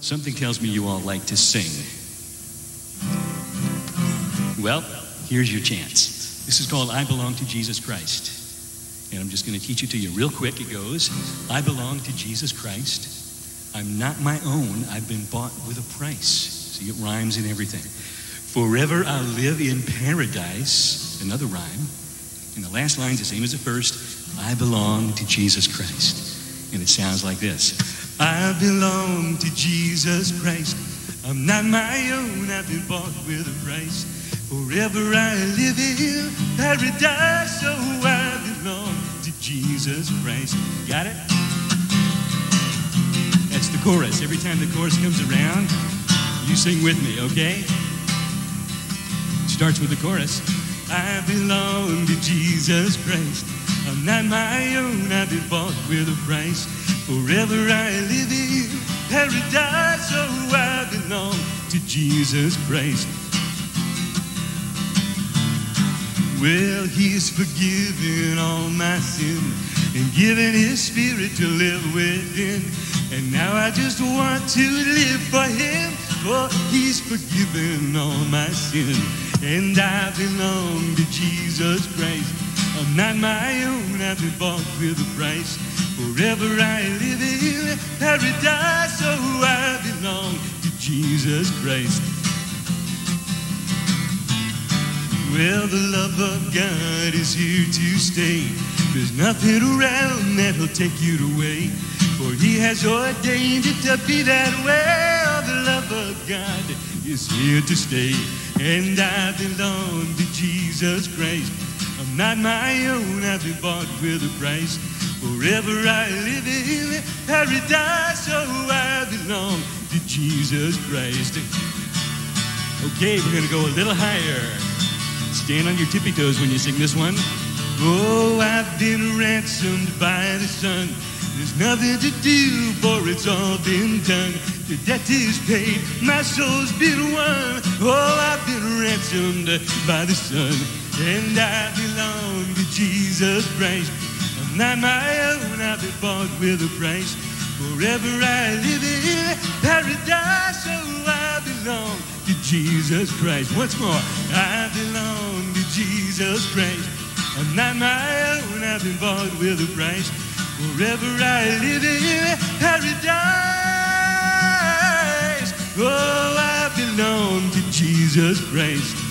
Something tells me you all like to sing. Well, here's your chance. This is called I Belong to Jesus Christ. And I'm just going to teach it to you real quick. It goes I belong to Jesus Christ. I'm not my own. I've been bought with a price. See, it rhymes and everything. Forever I'll live in paradise. Another rhyme. And the last line's the same as the first. I belong to Jesus Christ. And it sounds like this I belong to Jesus Christ. I'm not my own. I've been bought with a price. Forever I live in paradise. So I belong to Jesus Christ. Got it? That's the chorus. Every time the chorus comes around, you sing with me, okay? Starts with the chorus. I belong to Jesus Christ. I'm not my own. I've been bought with a price. Forever I live in paradise. So I belong to Jesus Christ. Well, He's forgiven all my sin and given His Spirit to live within. And now I just want to live for Him, for He's forgiven all my sin. And I belong to Jesus Christ. I'm not my own, I've been bought with a price. Forever I live in paradise, so I belong to Jesus Christ. Well, the love of God is here to stay. There's nothing around that'll take you away. For he has ordained it to be that way. Oh, the love of God is here to stay. And I belong to Jesus Christ. I'm not my own, I've been bought with a price. Wherever I live in paradise, so I belong to Jesus Christ. Okay, we're gonna go a little higher. Stand on your tippy toes when you sing this one. Oh, I've been ransomed by the Son. There's nothing to do, for it's all been done. The debt is paid, my soul's been won. Oh, I've been ransomed by the Son, and I belong to Jesus Christ. I'm not my own, I've been bought with a price. Forever I live in paradise, so I belong to Jesus Christ. Once more, I belong to Jesus Christ. I'm not my own, I've been bought with a price. Forever I live in paradise. Oh, I belong to Jesus Christ.